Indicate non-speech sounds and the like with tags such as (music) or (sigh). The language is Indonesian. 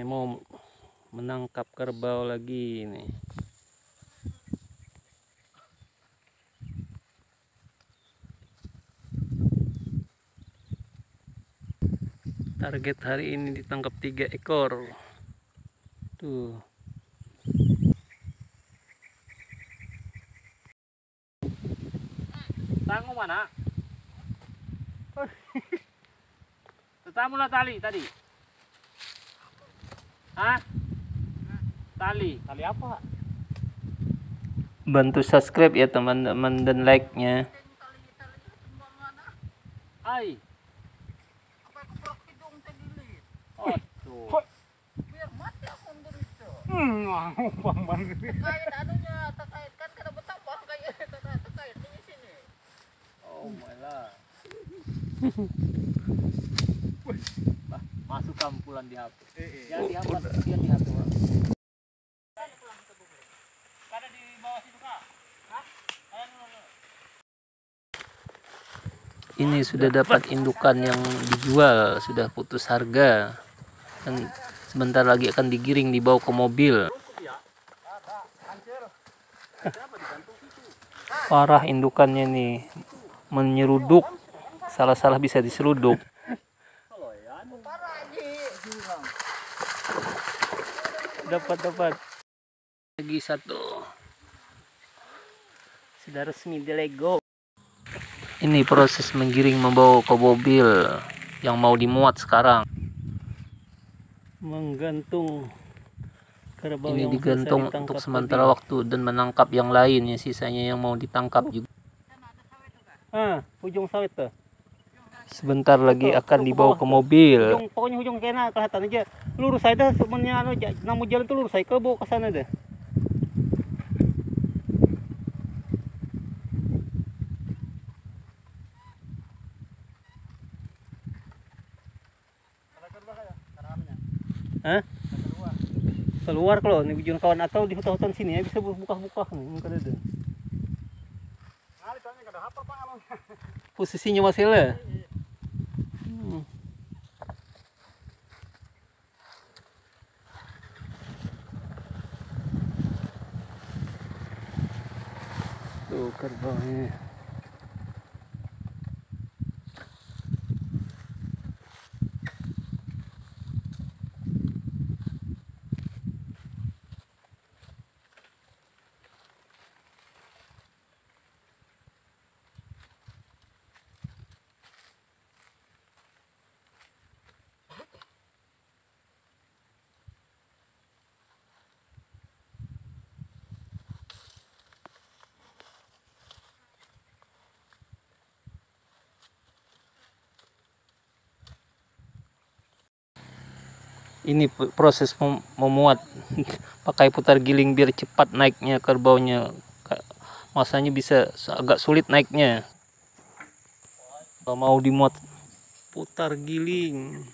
Ini mau menangkap kerbau lagi nih. Target hari ini ditangkap tiga ekor. Tuh. Tangu mana? (laughs) Tetamu tali tadi. Hah? Tali. Tali apa? Bantu subscribe ya teman-teman dan like-nya. Ay. Oh, tuh. biar mati akong diretso. Hmm, (laughs) bang bang. Terkait anunya, masuk kampulan di HP. Eh, Ya di HP, dia di HP. Ada di bawah situ kak? Hah? Ini sudah dapat indukan yang dijual, sudah putus harga. Dan sebentar lagi akan digiring dibawa ke mobil. Parah indukannya nih, menyeruduk. Salah-salah bisa jurang. dapat dapat. Lagi satu. Sudah resmi di Lego. Ini proses menggiring membawa ke mobil yang mau dimuat sekarang. Menggantung kerbau yang ya. digantung untuk sementara waktu dan menangkap yang lain yang sisanya yang mau ditangkap juga. Ah ujung sawit tuh sebentar lagi Tuh, akan tuh, ke dibawa bawah ke mobil ujung pokoknya ujung kena kelihatan aja lurus aja sebenarnya anu namu jalan tuh lurus aja ke bawah ke sana deh Hah? Keluar kalau nih ujung kawan atau di hutan-hutan sini ya bisa buka-buka nih muka dada. Posisinya masih lah. Hmm. Tuh kerbaunya. Ini proses mem- memuat. (laughs) Pakai putar giling biar cepat naiknya kerbaunya. Masanya bisa agak sulit naiknya. Kalau mau dimuat putar giling